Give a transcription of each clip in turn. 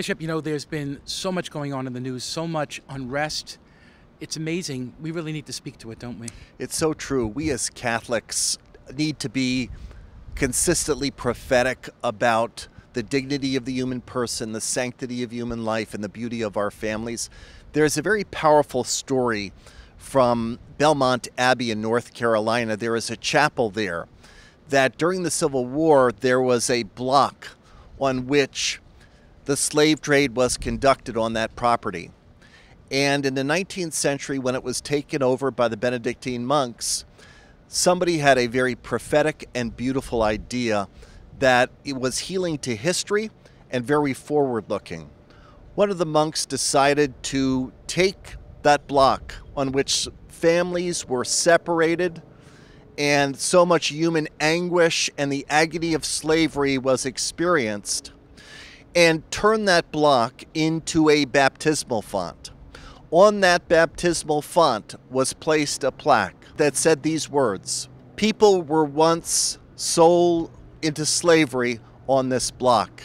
Bishop, you know, there's been so much going on in the news, so much unrest. It's amazing. We really need to speak to it, don't we? It's so true. We as Catholics need to be consistently prophetic about the dignity of the human person, the sanctity of human life, and the beauty of our families. There's a very powerful story from Belmont Abbey in North Carolina. There is a chapel there that during the Civil War there was a block on which the slave trade was conducted on that property. And in the 19th century, when it was taken over by the Benedictine monks, somebody had a very prophetic and beautiful idea that it was healing to history and very forward looking. One of the monks decided to take that block on which families were separated and so much human anguish and the agony of slavery was experienced and turn that block into a baptismal font. On that baptismal font was placed a plaque that said these words People were once sold into slavery on this block,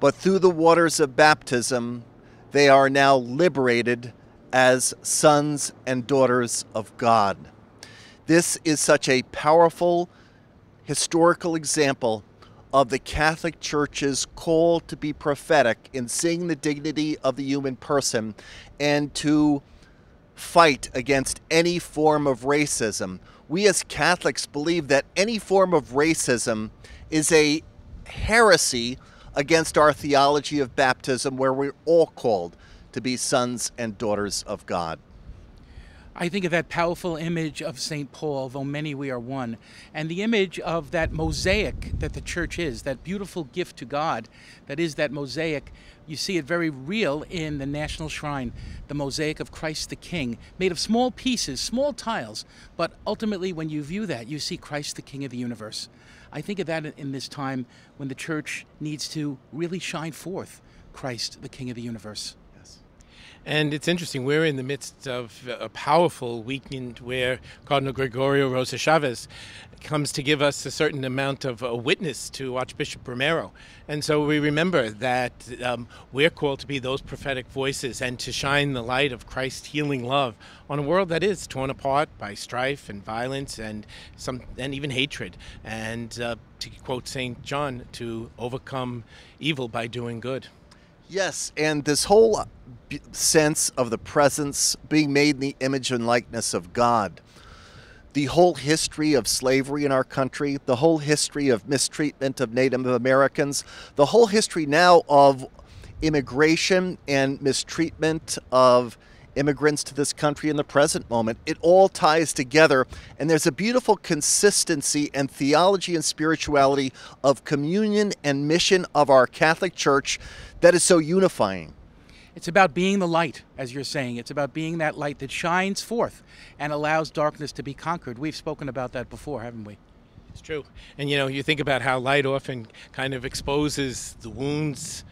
but through the waters of baptism, they are now liberated as sons and daughters of God. This is such a powerful historical example of the Catholic Church's call to be prophetic in seeing the dignity of the human person and to fight against any form of racism. We as Catholics believe that any form of racism is a heresy against our theology of baptism, where we're all called to be sons and daughters of God. I think of that powerful image of St. Paul, though many we are one, and the image of that mosaic that the church is, that beautiful gift to God that is that mosaic. You see it very real in the National Shrine, the mosaic of Christ the King, made of small pieces, small tiles, but ultimately when you view that, you see Christ the King of the universe. I think of that in this time when the church needs to really shine forth Christ the King of the universe. And it's interesting, we're in the midst of a powerful weekend where Cardinal Gregorio Rosa Chavez comes to give us a certain amount of a witness to Archbishop Romero. And so we remember that um, we're called to be those prophetic voices and to shine the light of Christ's healing love on a world that is torn apart by strife and violence and some and even hatred. And uh, to quote St. John, to overcome evil by doing good. Yes, and this whole sense of the presence being made in the image and likeness of God. The whole history of slavery in our country, the whole history of mistreatment of Native Americans, the whole history now of immigration and mistreatment of immigrants to this country in the present moment. It all ties together, and there's a beautiful consistency and theology and spirituality of communion and mission of our Catholic Church that is so unifying. It's about being the light, as you're saying. It's about being that light that shines forth and allows darkness to be conquered. We've spoken about that before, haven't we? It's true. And you know, you think about how light often kind of exposes the wounds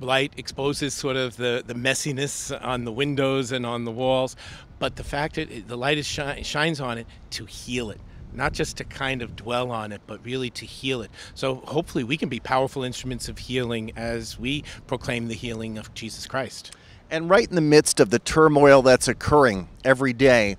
light exposes sort of the, the messiness on the windows and on the walls, but the fact that the light is shi- shines on it to heal it. Not just to kind of dwell on it, but really to heal it. So hopefully we can be powerful instruments of healing as we proclaim the healing of Jesus Christ. And right in the midst of the turmoil that's occurring every day,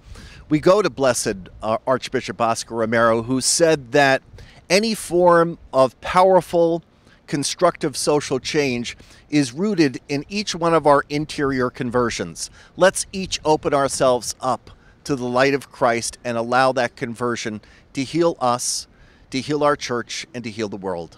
we go to Blessed uh, Archbishop Oscar Romero, who said that any form of powerful constructive social change is rooted in each one of our interior conversions. Let's each open ourselves up to the light of Christ and allow that conversion to heal us, to heal our church, and to heal the world.